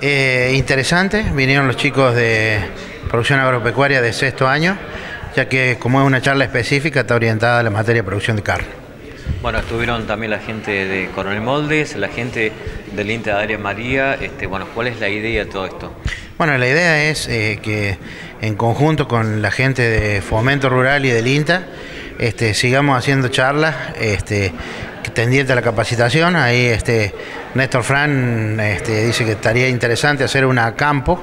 Eh, interesante, vinieron los chicos de producción agropecuaria de sexto año, ya que como es una charla específica está orientada a la materia de producción de carne. Bueno, estuvieron también la gente de Coronel Moldes, la gente del INTA de Área María. Este, bueno, ¿cuál es la idea de todo esto? Bueno, la idea es eh, que en conjunto con la gente de Fomento Rural y del INTA este, sigamos haciendo charlas este, tendiente a la capacitación. Ahí este, Néstor Fran este, dice que estaría interesante hacer una campo,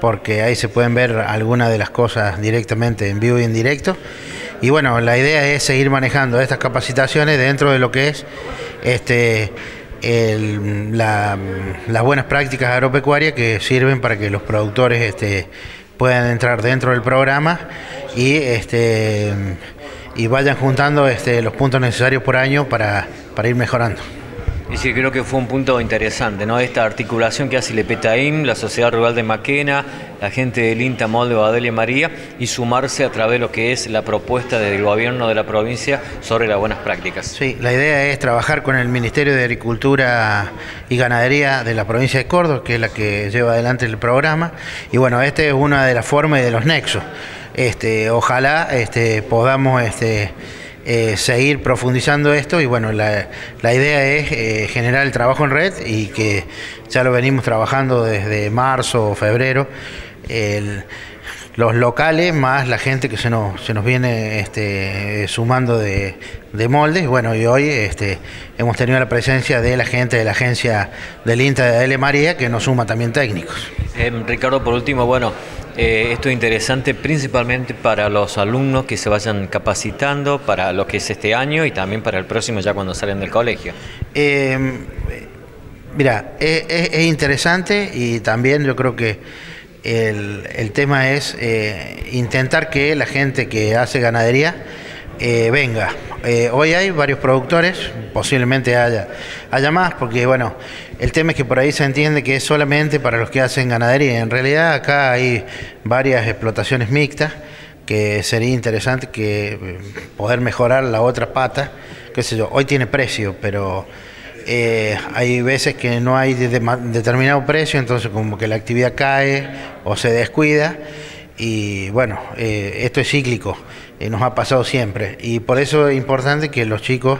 porque ahí se pueden ver algunas de las cosas directamente en vivo y en directo. Y bueno, la idea es seguir manejando estas capacitaciones dentro de lo que es este, las buenas prácticas agropecuarias que sirven para que los productores este, puedan entrar dentro del programa y vayan juntando los puntos necesarios por año para ir mejorando. Sí, creo que fue un punto interesante, ¿no? Esta articulación que hace Lepetaim, la Sociedad Rural de Maquena, la gente del INTA Molde Badelia María y sumarse a través de lo que es la propuesta del gobierno de la provincia sobre las buenas prácticas. Sí, la idea es trabajar con el Ministerio de Agricultura y Ganadería de la provincia de Córdoba, que es la que lleva adelante el programa. Y bueno, esta es una de las formas y de los nexos. Este, ojalá este, podamos este, eh, seguir profundizando esto y bueno, la, idea es eh, generar el trabajo en red y que ya lo venimos trabajando desde marzo o febrero. los locales más la gente que se nos, se nos viene este, sumando de, de moldes. Bueno, y hoy este, hemos tenido la presencia de la gente de la agencia del INTA de L. María que nos suma también técnicos. Eh, Ricardo, por último, bueno, eh, esto es interesante principalmente para los alumnos que se vayan capacitando para lo que es este año y también para el próximo ya cuando salen del colegio. Eh, mira, es, interesante y también yo creo que el, tema es eh, intentar que la gente que hace ganadería venga. hoy hay varios productores, posiblemente haya, haya más, porque bueno, el tema es que por ahí se entiende que es solamente para los que hacen ganadería. En realidad acá hay varias explotaciones mixtas que sería interesante que eh, poder mejorar la otra pata, qué sé yo, hoy tiene precio, pero eh, hay veces que no hay determinado precio, entonces como que la actividad cae o se descuida y bueno, eh, esto es cíclico, nos ha pasado siempre y por eso es importante que los chicos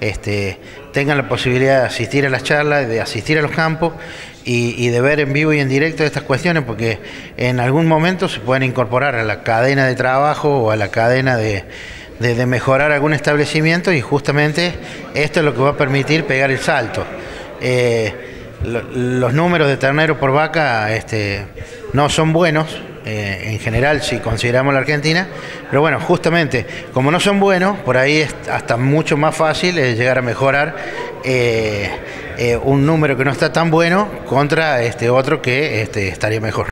este, tengan la posibilidad de asistir a las charlas, de asistir a los campos y, de ver en vivo y en directo estas cuestiones, porque en algún momento se pueden incorporar a la cadena de trabajo o a la cadena de, mejorar algún establecimiento y justamente esto es lo que va a permitir pegar el salto. Eh, los números de ternero por vaca este, no son buenos, eh, en general si consideramos la Argentina, pero bueno, justamente como no son buenos, por ahí es hasta mucho más fácil llegar a mejorar eh, eh, un número que no está tan bueno contra este otro que este, estaría mejor.